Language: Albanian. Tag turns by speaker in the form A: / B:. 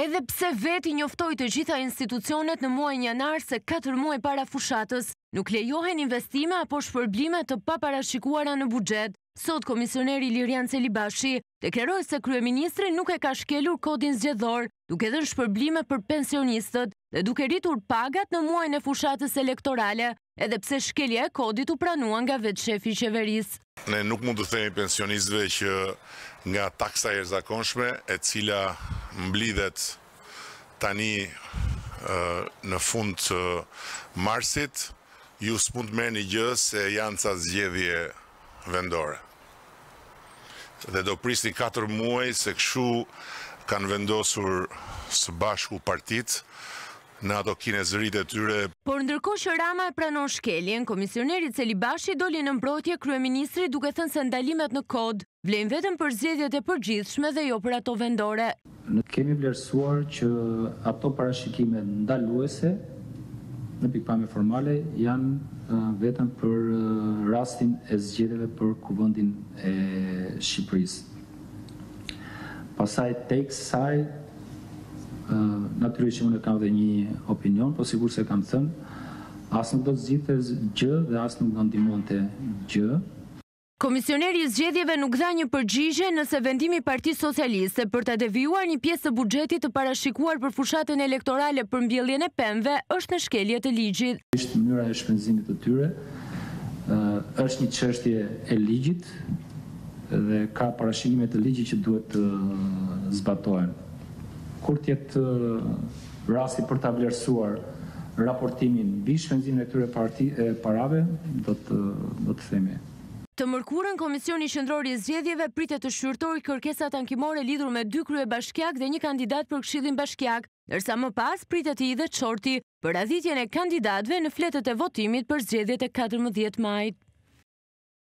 A: Edhe pse vetë i njoftoi të gjitha institucionet në muajin janar se katër muaj para fushatës nuk lejohen investime apo shpërblime të paparashikuara në buxhet, sot komisioneri Ilirjan Celibashi deklaroi se kryeministri nuk e ka shkelur Kodin Zgjedhor, duke dhënë shpërblime për pensionistët dhe duke rritur pagat në muajin e fushatës elektorale. edhe pse shkelja e kodit u pranua nga vetë shefi i qeverisë.
B: Ne nuk mund t'u themi pensionistëve që nga taksa e jashtëzakonshme, e cila mblidhet tani në fund të marsit, ju s'mund të merrni gjë se janë ca zgjedhje vendore. Dhe do prisni katër muaj se kështu kanë vendosur së bashku partitë në ato kinezëritë e tyre.
A: Por ndërkohë që Rama e pranon shkeljen, komisioneri Celibashi doli në mbrojtje kryeministrit duke thënë se ndalimet në kod vlejnë vetëm për zgjedhjet e përgjithshme dhe jo për ato vendore.
C: Ne kemi vlerësuar që ato parashikime ndaluese në pikëpamje formale janë vetëm për rastin e zgjedhjeve për Kuvendin e Shqipërisë. Pastaj tej kësaj natyrisht që unë kam dhe një opinion, por sikurse e kam thënë, as nuk do të zgjidhte gjë dhe as nuk do ndihmonte gjë.
A: Komisioneri i Zgjedhjeve nuk dha një përgjigje nëse vendimi i Partisë Socialiste për të devijuar një pjesë të buxhetit të parashikuar për fushatën elektorale për mbjelljen e pemëve është në shkelje të ligjit.
C: Është mënyra e shpenzimit të tyre, është një çështje e ligjit dhe ka parashikime të ligjit që duhet të zbatohen. Kur të jetë Rasti për ta vlerësuar raportimin mbi shpenzimin e këtyre parave do të do të themi.
A: Të mërkurën, Komisioni Qendror i Zgjedhjeve pritet të shqyrtojë kërkesat ankimore lidhur me dy kryebashkiakë dhe një kandidat për Këshillin Bashkiak, ndërsa më pas pritet të hidhet shorti për radhitjen e kandidatëve në fletët e votimit për zgjedhjet e katërmbëdhjetë majit.